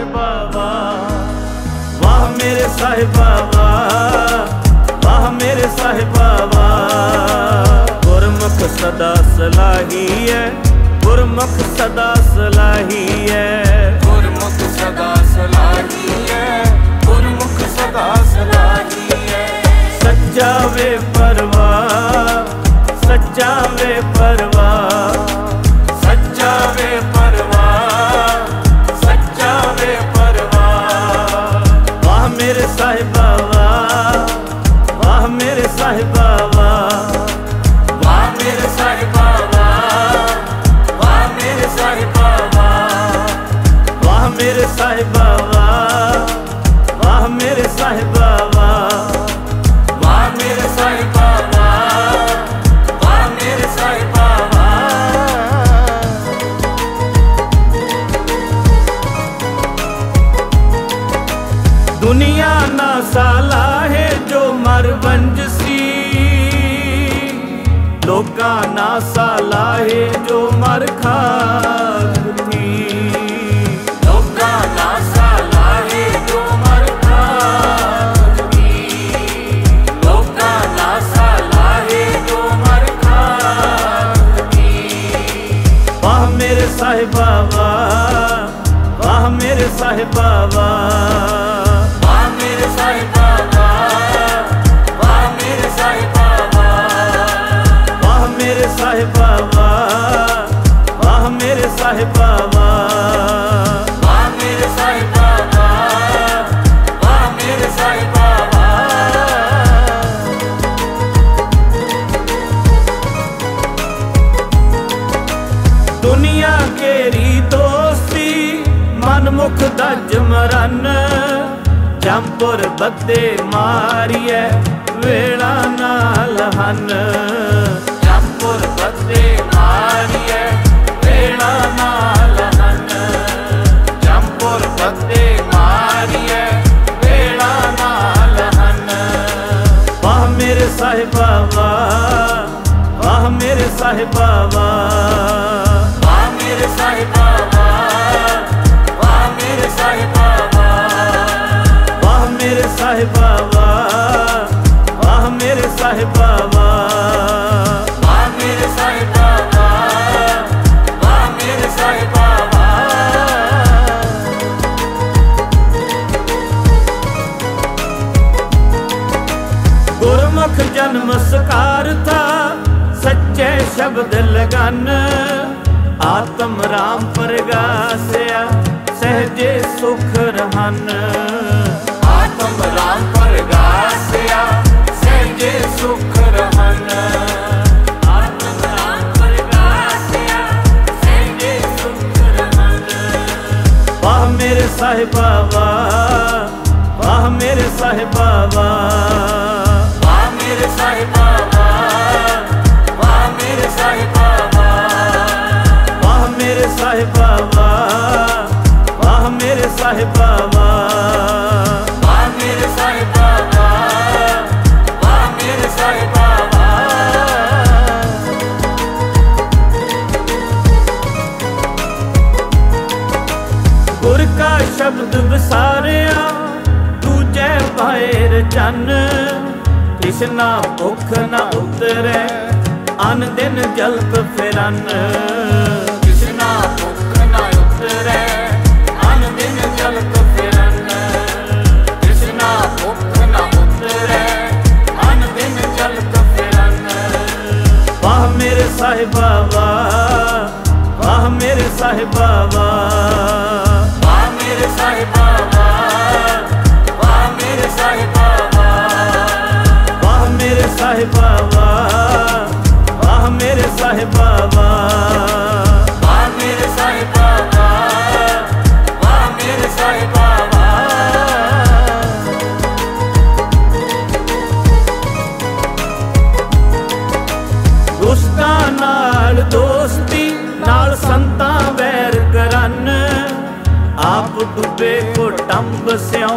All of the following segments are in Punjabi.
ਸਾਹਿਬਾ ਵਾਹ ਮੇਰੇ ਸਾਹਿਬਾ ਵਾਹ ਮੇਰੇ ਸਾਹਿਬਾ ਗੁਰਮੁਖ ਸਦਾ ਸਲਾਹੀ ਹੈ, ਗੁਰਮੁਖ ਸਦਾ ਸਲਾਹੀ ਹੈ। ਸਾਹਿਬਾਵਾ ਵਾਹ ਮੇਰੇ ਸਾਹਿਬਾਵਾ ਵਾਹ ਮੇਰੇ ਸਾਹਿਬਾਵਾ ਵਾਹ ਮੇਰੇ ਸਾਹਿਬਾਵਾ ਵਾਹ ਮੇਰੇ ਸਾਹਿਬਾਵਾ ਜਮਰਨ ਜੰਪੁਰ ਬੱਦੇ ਮਾਰੀਐ, ਵੇਲਾ ਨਾਲ ਹਨ। ਜੰਪੁਰ ਬੱਦੇ ਮਾਰੀਏ ਵੇਲਾ ਨਾਲ ਹਨ। ਜੰਪੁਰ ਬੱਦੇ ਮਾਰੀਏ ਵੇਲਾ ਨਾਲ ਹਨ। ਵਾਹ ਮੇਰੇ ਸਾਹਿਬਾ ਵਾਹ ਵਾਹ ਮੇਰੇ ਸਾਹਿਬਾ ਗੁਰਮੁਖ ਜਨਮ ਸਕਾਰਤਾ, ਸੱਚੇ ਸ਼ਬਦ ਲਗਨ। ਆਤਮ ਰਾਮ ਪ੍ਰਗਾਸਿਆ, ਸਹਜੇ ਸੁਖ ਰਹਨ। ਆਤਮ ਰਾਮ ਪਰਗਾਸਿਆ, ਸਹਿਜੇ ਸੁਖ ਰਹਨ। ਆਤਮ ਰਾਮ ਪਰਗਾਸਿਆ, ਸਹਿਜੇ ਸੁਖ ਰਹਨ। ਵਾਹ ਮੇਰੇ ਸਾਹਿਬਾ ਵਾਹ ਵਾਹ ਮੇਰੇ ਸਾਹਿਬਾ ਸਾਹਿਬਾ ਵਾਹ ਮੇਰੇ ਸਾਹਿਬਾ ਵਾਹ ਵਾਹ ਮੇਰੇ ਸਾਹਿਬਾ ਵਾਹ ਮੇਰੇ ਸਾਹਿਬਾ ਗੁਰ ਕਾ ਸ਼ਬਦ ਵਿਸਾਰਿਆ ਦੂਜੇ ਬਾਹਰ ਚੰਨ ਤ੍ਰਿਸ਼ਨਾ ਭੁੱਖ ਨਾ ਉਤਰੈ ਅਨ ਦਿਨ ਜਲਤ ਫਿਰਨ ਉਤਰੈ ਅਨ ਦਿਨ ਜਲਤ ਫਿਰਨ ਕਿਸਨਾ ਭੁੱਖ ਨਾ ਉਤਰੈ ਅਨ ਦਿਨ ਜਲਤ ਫਿਰਨ ਵਾਹ ਮੇਰੇ ਸਾਹਿਬਾ ਵਾਹ ਵਾਹ ਮੇਰੇ ਸਾਹਿਬਾ ਡੁੱਬੇ ਕੋ ਟੰਬ ਸਿਉ,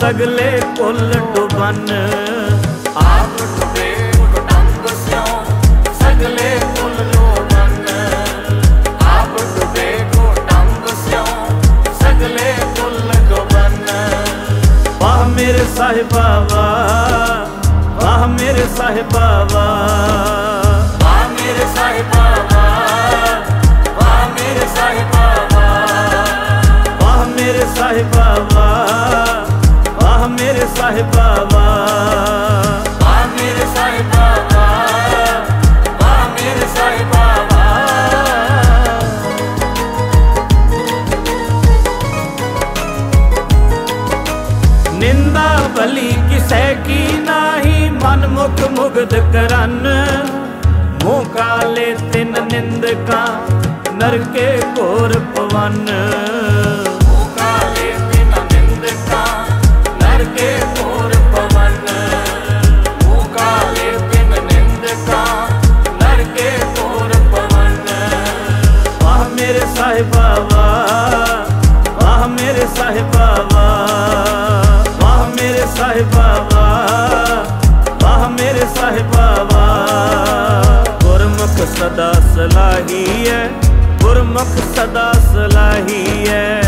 ਸਗਲੇ ਕੁੱਲ ਡੁਬਨ ਆਪ ਡੁੱਬੇ ਕੋ ਟੰਬ ਸਿਉ, ਸਗਲੇ ਕੁੱਲ ਡੁਬਨ ਆਪ ਡੁੱਬੇ ਕੋ ਟੰਬ ਸਿਉ, ਸਗਲੇ ਕੁੱਲ ਡੁਬਨ ਵਾਹ ਮੇਰੇ ਸਾਹਿਬਾ ਵਾਹ ਵਾਹ ਮੇਰੇ ਸਾਹਿਬਾ ਵਾਹ ਮੇਰੇ ਸਾਹਿਬਾ ਸਾਹਿਬਾ ਵਾਹ ਵਾਹ ਮੇਰੇ ਸਾਹਿਬਾ ਵਾਹ ਵਾਹ ਮੇਰੇ ਸਾਹਿਬਾ ਵਾਹ ਵਾਹ ਮੇਰੇ ਸਾਹਿਬਾ ਵਾਹ ਨਿੰਦਾ ਭਲੀ ਕਿਸੈ ਕੀ ਨਾਹੀ ਮਨ ਮੁਖ ਮੁਗਧ ਕਰਨ ਮੂੰਹ ਕਾਲੇ ਤਿੰਨ ਨਿੰਦਕਾਂ ਨਰਕੇ ਘੋਰ ਪਵਨ ਵਾਹ ਸਾਹਿਬਾ ਵਾਹ ਵਾਹ ਮੇਰੇ ਸਾਹਿਬਾ ਵਾਹ ਮੇਰੇ ਸਾਹਿਬਾ ਗੁਰਮੁਖ ਸਦਾ ਸਲਾਹੀ ਹੈ। ਗੁਰਮੁਖ ਸਦਾ ਸਲਾਹੀ ਹੈ।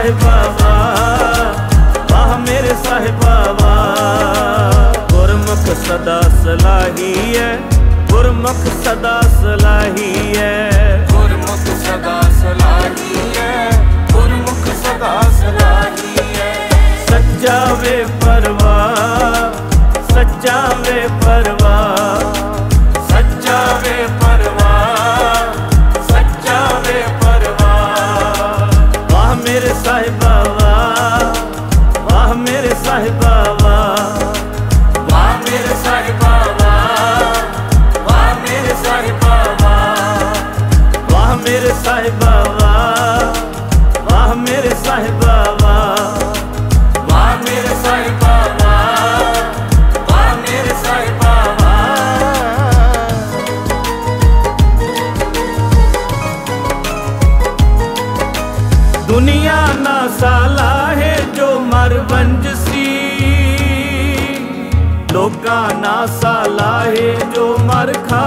ਸਾਹਿਬਾ ਵਾਹ ਮੇਰੇ ਸਾਹਿਬਾ ਗੁਰਮੁਖ ਸਦਾ ਸਲਾਹੀ ਹੈ ਗੁਰਮੁਖ ਸਦਾ ਸਲਾਹੀ ਹੈ ਗੁਰਮੁਖ ਸਦਾ ਸਲਾਹੀ ਹੈ ਗੁਰਮੁਖ ਸਦਾ ਸਲਾਹੀ ਹੈ ਸੱਚਾ ਵੇ दुनिया ना साला है जो मरबंज सी। लोका ना साला है जो मर खा।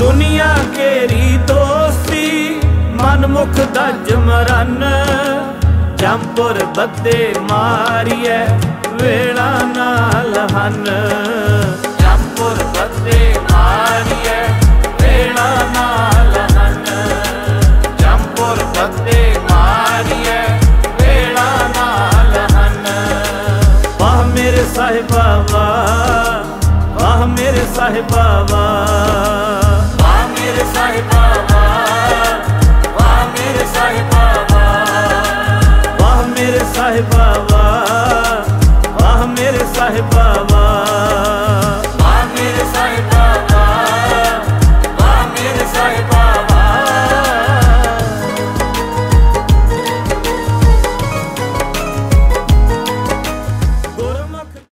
ਦੁਨੀਆ ਕੇਰੀ ਦੋਸਤੀ, ਮਨਮੁਖ ਦਾ ਜਮਰਨ। ਜੰਪੁਰ ਬੱਦੇ ਮਾਰੀਐ, ਵੇਲਾ ਨਾਲ ਹਨ। ਜੰਪੁਰ ਬੱਦੇ ਮਾਰੀਏ ਵੇਲਾ ਨਾਲ ਹਨ। ਜੰਪੁਰ ਬੱਦੇ ਮਾਰੀਏ ਵੇਲਾ ਨਾਲ ਹਨ। ਵਾਹ ਮੇਰੇ ਸਾਹਿਬਾ ਵਾਹ ਵਾਹ ਮੇਰੇ ਸਾਹਿਬਾ ਵਾਹ ਮੇਰੇ ਸਾਹਿਬਾ ਵਾਹ ਵਾਹ ਮੇਰੇ ਸਾਹਿਬਾ ਵਾਹ ਵਾਹ ਮੇਰੇ ਸਾਹਿਬਾ ਵਾਹ ਵਾਹ ਮੇਰੇ ਸਾਹਿਬਾ